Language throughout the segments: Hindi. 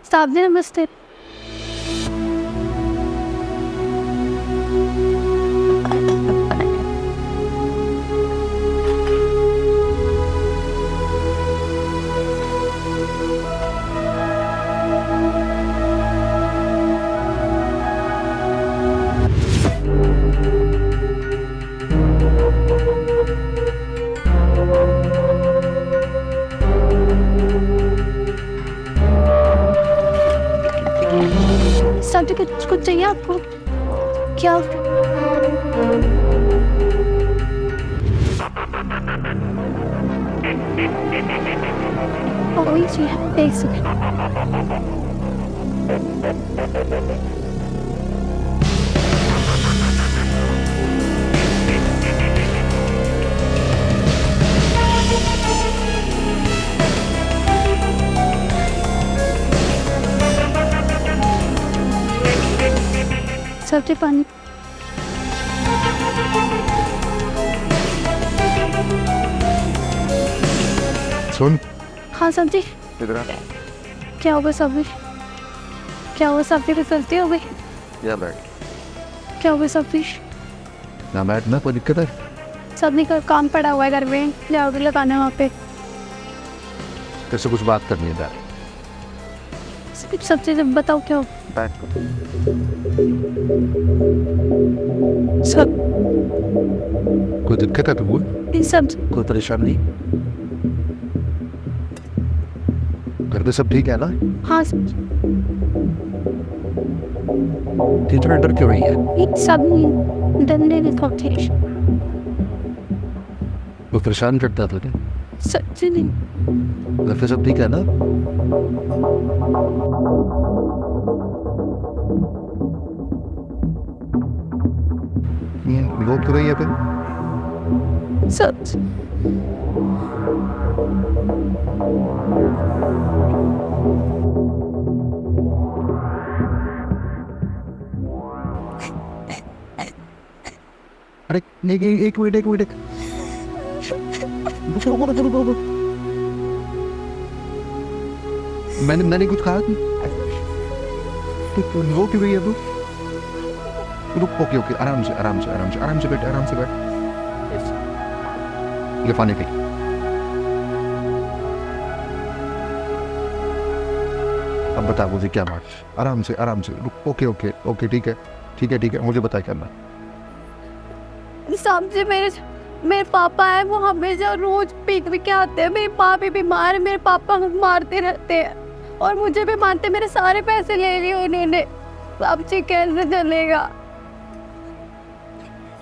It's the Venom State. जानते कि कुछ चाहिए आपको? क्या? चाहिए एक सेकेंड सब्ज़ी पानी। सुन। हाँ सब्ज़ी इधर आ। क्या होगा सब्ज़ी क्या हुआ सब्ज़ी की गलती हो गई? या बैठ क्या हुआ सब्ज़ी ना बैठ ना कोई दिक्कत है? सब्ज़ी का काम पड़ा हुआ है घर में। जाओगे लगाना वहाँ पे। तेरे से कुछ बात करनी है बैठ सब्ज़ी जब बताओ क्या हो? बैठ सब। कोई दिक्कत है तुमको ये सब्ज़ी कोई परेशानी? घर पे सब ठीक है ना? हाँ सब्ज़ी इतना डर क्यों रही है? ये सब्ज़ी डंडे की कॉम्पिटिशन वो परेशान करता था क्या? सब्ज़ी नहीं। घर पे सब ठीक है ना? ये लोग रही है फिर? सब्ज़ी अरे एक मिनट एक मिनट एक रुको, रुको, रुको, रुको। मैंने मैंने कुछ कहा कि वो क्यों गई है तू? रुक ओके ओके आराम से आराम से आराम से आराम से बैठ आराम से बैठ। ये पानी पी। अब बता मुझे क्या बात आराम से आराम से रुक ओके ओके ओके ठीक है ठीक है ठीक है मुझे बता करना सब्ज़ी मेरे मेरे पापा है वो हमेशा रोज पीक पी के आते हैं। मेरी माँ भी बीमार है मेरे पापा मारते रहते हैं। और मुझे भी मारते मेरे सारे पैसे ले लिए उन्होंने। सब्ज़ी कैसे चलेगा।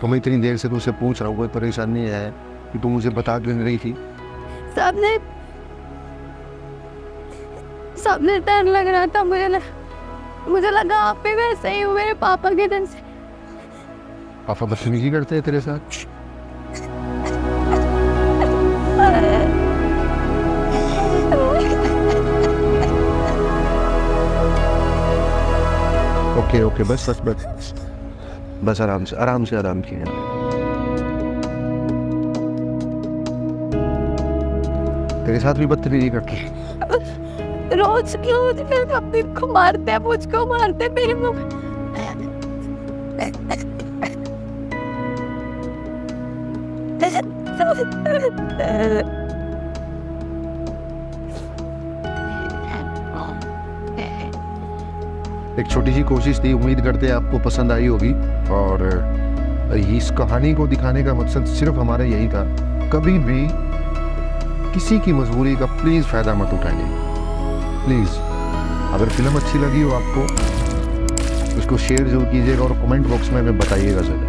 तो मैं इतनी देर से तुझसे पूछ रहा हूँ कोई परेशानी है कि तू मुझे बता क्यों नहीं रही थी? सबने सबने डर लग रहा था मुझे लग, मुझे लगा आप भी वैसे ही हो मेरे पापा के दिन से। पापा बदतमीजी करते हैं तेरे साथ? ओके ओके बस बस बस बस आराम से आराम से आराम से तेरे साथ भी बदतमीजी करते रोज रोज मेरे अपने को मारते हैं मुझको मारते हैं मेरे मुँह एक छोटी सी कोशिश थी, उम्मीद करते हैं आपको पसंद आई होगी। और इस कहानी को दिखाने का मकसद सिर्फ़ हमारा यही था, कभी भी किसी की मजबूरी का प्लीज़ फ़ायदा मत उठाइए। प्लीज़ अगर फ़िल्म अच्छी लगी हो आपको, उसको शेयर ज़रूर कीजिएगा और कमेंट बॉक्स में हमें बताइएगा ज़रा